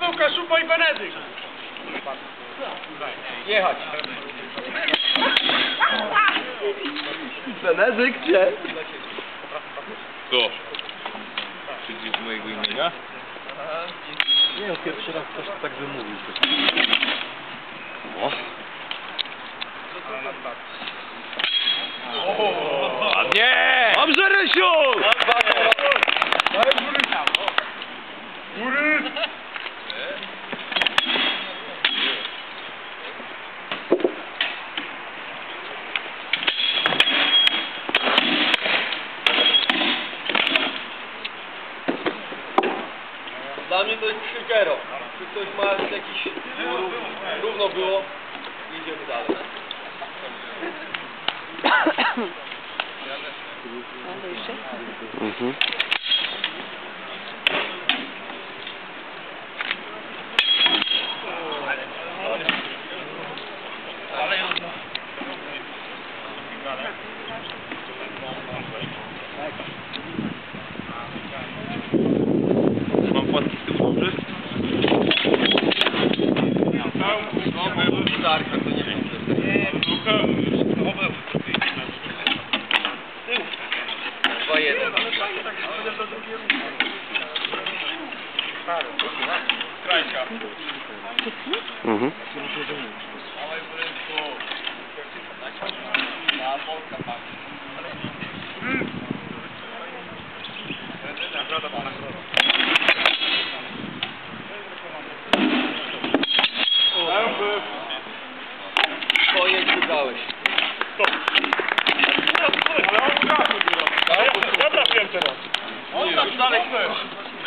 Pawełka, Szupa i Benedykt. Jechać. Benedykt, gdzie? Co? Przeciw mojego imienia? Nie, no pierwszy raz ktoś tak wymówił. O. A nie! Dobrze, Rysiu! Dla mnie to jest przykero. Czy ktoś ma jakiś równo było, idziemy dalej. Mhm. Mam płatki z tyłu, dobrze? Tarka to nie wiem. Dwa jeden. Mhm.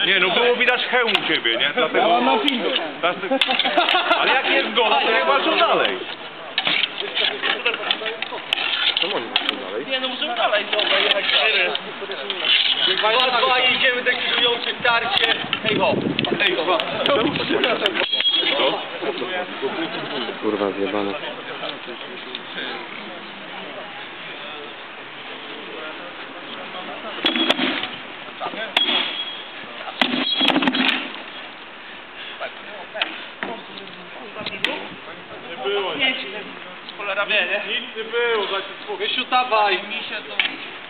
Nie, no było widać hełm u ciebie, nie? Dlatego... na film. Ale jak jest gol, to jak walczą dalej? Czemu oni są dalej? Nie no, możemy dalej dobra jechać dalej. Dwa, dwa i idziemy decydujące starcie. Hej ho. Hej ho. Co? Kurwa zjebane. Nie było. Nie. Cholera wie, nie? Nic nie było, dajcie